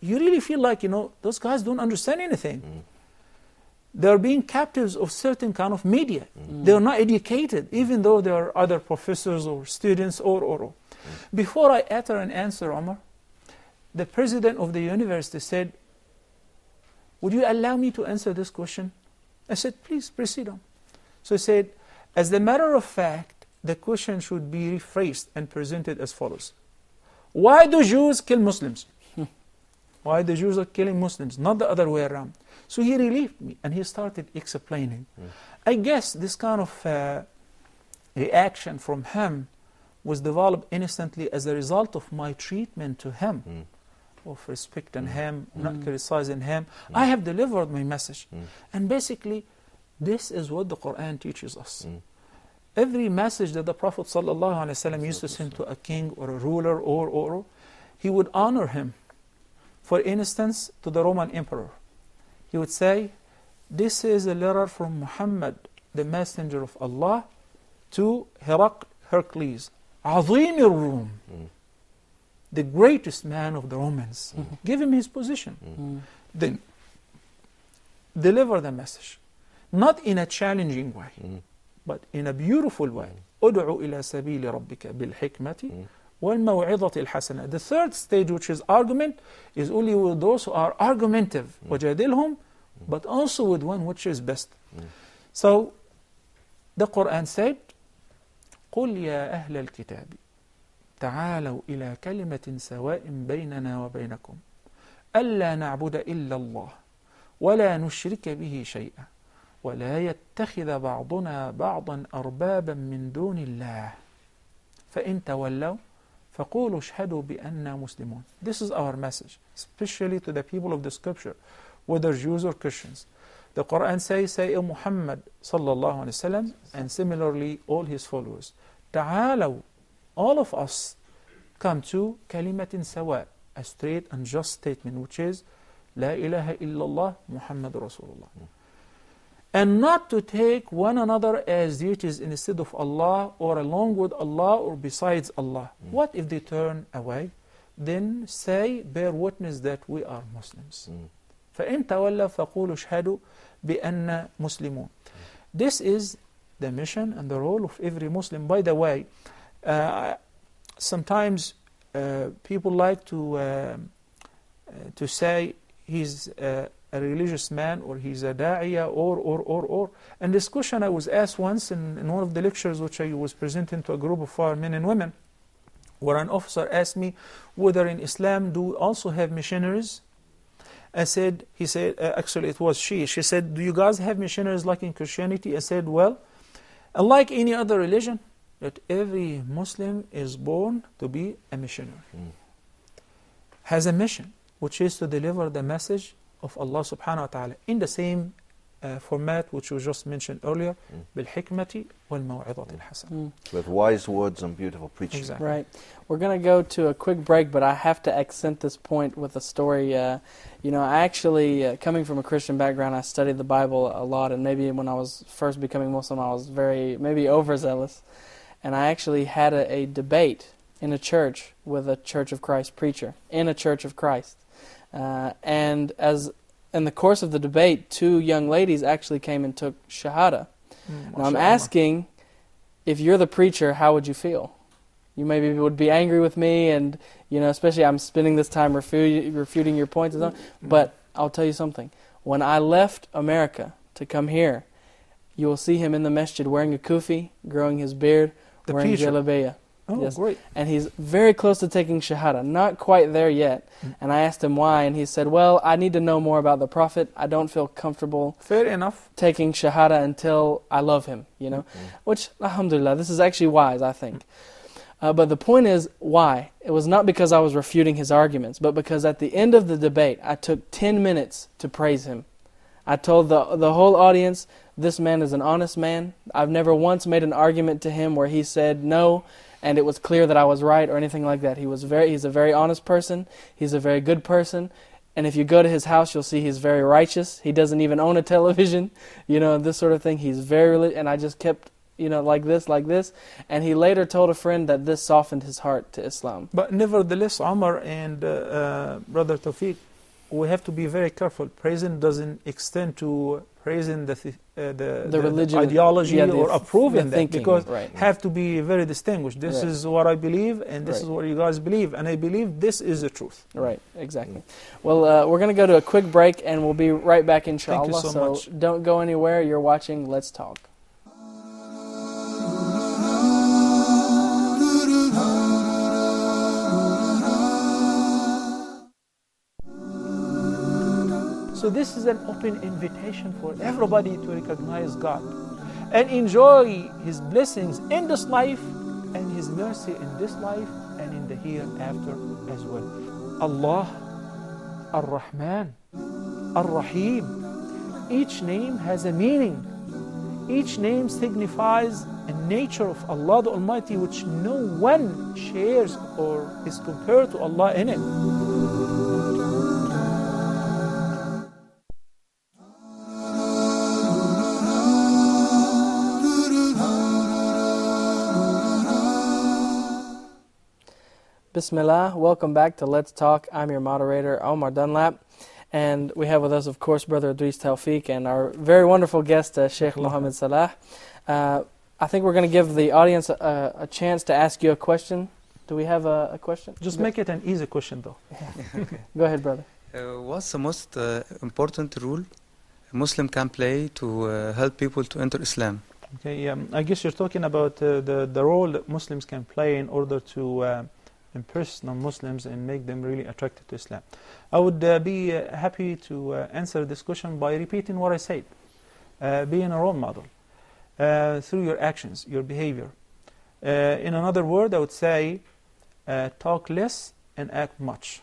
you really feel like, you know, those guys don't understand anything. They're being captives of certain kind of media. They're not educated, even though there are other professors or students or, or, or. Before I utter an answer, Omar, the president of the university said, Would you allow me to answer this question? I said, Please proceed on. So he said, As a matter of fact, the question should be rephrased and presented as follows Why do Jews kill Muslims? Why the Jews are killing Muslims, not the other way around. So he relieved me and he started explaining. I guess this kind of uh, reaction from him was developed innocently as a result of my treatment to him, mm. of respecting mm. him, not Mm. criticizing him. Mm. I have delivered my message. And basically, this is what the Quran teaches us. Every message that the Prophet ﷺ used to send to a king or a ruler or, or, or, he would honor him. For instance, to the Roman emperor, he would say, This is a letter from Muhammad, the messenger of Allah, to Herak- Heracles, Azim Rum, the greatest man of the Romans. Give him his position. Then deliver the message, not in a challenging way, but in a beautiful way. ادعو إلى سبيل ربك بالحكمة والموعظة الحسنة. The third stage, which is argument, is only with those who are argumentative. وجادلهم, but also with one which is best. So, the Quran said, قل يا أهل الكتاب تعالوا إلى كلمة سواء بيننا وبينكم ألا نعبد إلا الله ولا نشرك به شيئا ولا يتخذ بعضنا بعضا أربابا من دون الله فإن تولوا فقولوا اشهدوا بأننا مسلمون This is our message, especially to the people of the scripture, whether Jews or Christians. The Quran says, say, O Muhammad sallallahu alayhi wasallam, and similarly all his followers, ta'alaw, all of us come to kalimatin sawa, a straight and just statement, which is, La ilaha illallah Muhammad Rasulullah. And not to take one another as deities instead of Allah or along with Allah or besides Allah. Mm. What if they turn away? Then say, bear witness that we are Muslims. Mm. فإن تولوا فقولوا اشهدوا بأن مسلمون. This is the mission and the role of every Muslim. By the way, uh, sometimes uh, people like to uh, uh, to say he's uh, a religious man or he's a da'iyah or or or or. And this question I was asked once in, in one of the lectures which I was presenting to a group of our men and women, where an officer asked me whether in Islam do we also have missionaries. I said, he said, uh, actually it was she. She said, do you guys have missionaries like in Christianity? I said, well, unlike any other religion, that every Muslim is born to be a missionary. Has a mission, which is to deliver the message of Allah subhanahu wa ta'ala in the same uh, format which we just mentioned earlier, بالحكمة والموعظة الحسنة. With wise words and beautiful preaching. Exactly. Right. We're going to go to a quick break, but I have to accent this point with a story. Uh, you know, I actually, uh, coming from a Christian background, I studied the Bible a lot, and maybe when I was first becoming Muslim, I was very, maybe overzealous. And I actually had a, a debate in a church with a Church of Christ preacher, in a Church of Christ. Uh, and as in the course of the debate, two young ladies actually came and took Shahada. Mm, Now I'm asking, if you're the preacher, how would you feel? You maybe would be angry with me, and you know, especially I'm spending this time refu- refuting your points and so on. But I'll tell you something. When I left America to come here, you will see him in the masjid wearing a kufi, growing his beard, The wearing preacher. Oh, Yes. great. And he's very close to taking shahada, not quite there yet. Mm. And I asked him why, and he said, "Well, I need to know more about the Prophet. I don't feel comfortable Fair enough. taking shahada until I love him." You know, which alhamdulillah, this is actually wise, I think. Uh, but the point is, why? It was not because I was refuting his arguments, but because at the end of the debate, I took 10 minutes to praise him. I told the, the whole audience, this man is an honest man. I've never once made an argument to him where he said no and it was clear that I was right or anything like that. He was very, he's a very honest person. He's a very good person. And if you go to his house, you'll see he's very righteous. He doesn't even own a television, you know, this sort of thing. He's very, and I just kept, you know, like this, like this. And he later told a friend that this softened his heart to Islam. But nevertheless, Omar and uh, uh, Brother Tawfiq, we have to be very careful. Praising doesn't extend to praising the th- uh, the, The religion- ideology yeah, the or approving the that because right. have to be very distinguished. This Right. is what I believe, and this Right. is what you guys believe, and I believe this is the truth. Right, exactly. Well, uh, we're going to go to a quick break and we'll be right back, inshallah. you so much. don't go anywhere. You're watching Let's Talk. So this is an open invitation for everybody to recognize God and enjoy His blessings in this life and His mercy in this life and in the hereafter as well. Allah, Ar-Rahman, Ar-Rahim. Each name has a meaning. Each name signifies a nature of Allah the Almighty which no one shares or is compared to Allah in it. Bismillah. Welcome back to Let's Talk. I'm your moderator, Omar Dunlap. And we have with us, of course, Brother Idris Tawfiq and our very wonderful guest, uh, Sheikh Mohammed Salah. Uh, I think we're going to give the audience a, a chance to ask you a question. Do we have a, a question? Just Go- make it an easy question though. Go ahead, brother. Uh, what's the most uh, important rule a Muslim can play to uh, help people to enter Islam? Okay, um, I guess you're talking about uh, the, the role that Muslims can play in order to uh, impress non-Muslims and make them really attracted to Islam. I would uh, be uh, happy to uh, answer this question by repeating what I said. Uh, being a role model uh, through your actions, your behavior. Uh, in another word, I would say uh, talk less and act much.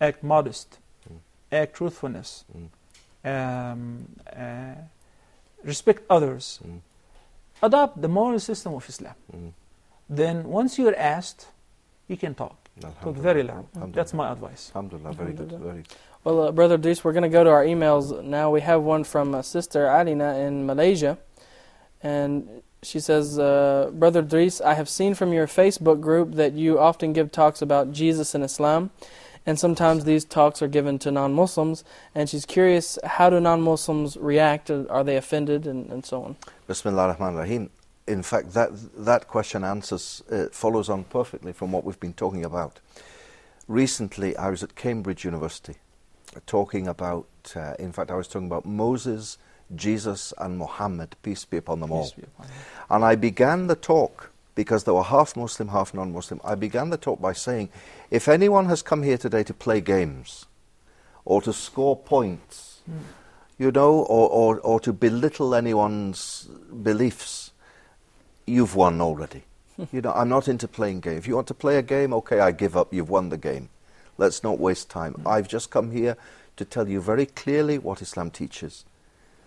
Act modest. Mm. Act truthfulness. Mm. Um, uh, respect others. Mm. Adopt the moral system of Islam. Mm. Then once you're asked, you can talk. Talk very loud. That's my advice. Alhamdulillah, very good, very good. Well, uh, Brother Idris, we're going to go to our emails now. We have one from uh, Sister Alina in Malaysia. And she says, uh, Brother Idris, I have seen from your Facebook group that you often give talks about Jesus and Islam. And sometimes these talks are given to non Muslims. And she's curious how do non Muslims react? Are they offended? And, and so on. Bismillah ar-Rahman ar-Rahim. In fact, that, that question answers, uh, follows on perfectly from what we've been talking about. Recently, I was at Cambridge University uh, talking about, uh, in fact, I was talking about Moses, Jesus, and Muhammad, peace be upon them all. Upon them. And I began the talk, because they were half Muslim, half non Muslim, I began the talk by saying, if anyone has come here today to play games, or to score points, Mm. you know, or, or, or to belittle anyone's beliefs, you've won already. you know, I'm not into playing games. If you want to play a game, okay, I give up. You've won the game. Let's not waste time. I've just come here to tell you very clearly what Islam teaches.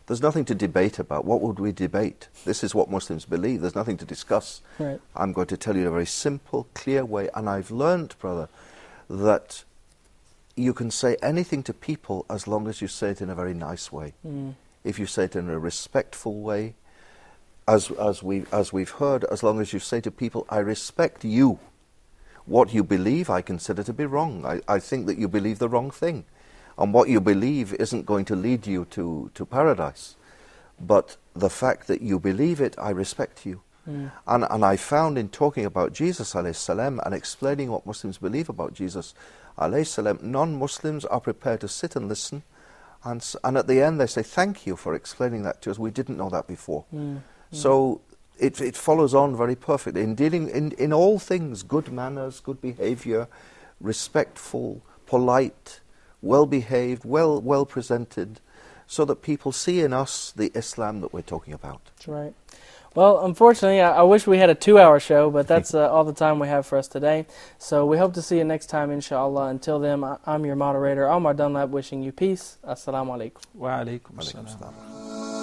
There's nothing to debate about. What would we debate? This is what Muslims believe. There's nothing to discuss. Right. I'm going to tell you in a very simple, clear way. And I've learned, brother, that you can say anything to people as long as you say it in a very nice way. Mm. If you say it in a respectful way, as, as, we, as we've heard, as long as you say to people, I respect you. What you believe, I consider to be wrong. I, I think that you believe the wrong thing. And what you believe isn't going to lead you to, to paradise. But the fact that you believe it, I respect you. Mm. And, and I found in talking about Jesus salam and explaining what Muslims believe about Jesus salam, non-Muslims are prepared to sit and listen, and, and at the end they say, "Thank you for explaining that to us. We didn't know that before." Mm. So it, it follows on very perfectly in dealing in, in all things: good manners, good behaviour, respectful, polite, well behaved, well well presented, so that people see in us the Islam that we're talking about. That's right. Well, unfortunately, I, I wish we had a two hour show, but that's uh, all the time we have for us today. So we hope to see you next time, inshallah. Until then, I, I'm your moderator, Omar Dunlap, wishing you peace. Assalamu alaikum. Wa alaikum Alaikum assalam.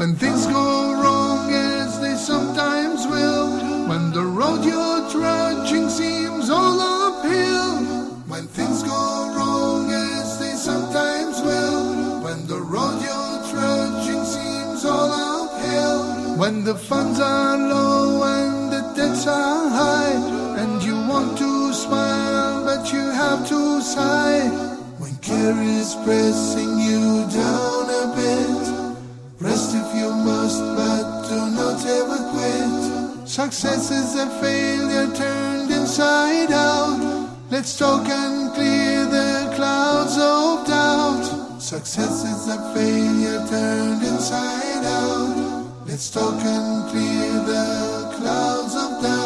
When things go wrong as they sometimes will, when the road you're trudging seems all uphill, when things go wrong as they sometimes will, when the road you're trudging seems all uphill, when the funds are low and the debts are high, and you want to smile but you have to sigh, when care is pressing you down a bit. Rest if you must, but do not ever quit. Success is a failure turned inside out. Let's talk and clear the clouds of doubt. Success is a failure turned inside out. Let's talk and clear the clouds of doubt.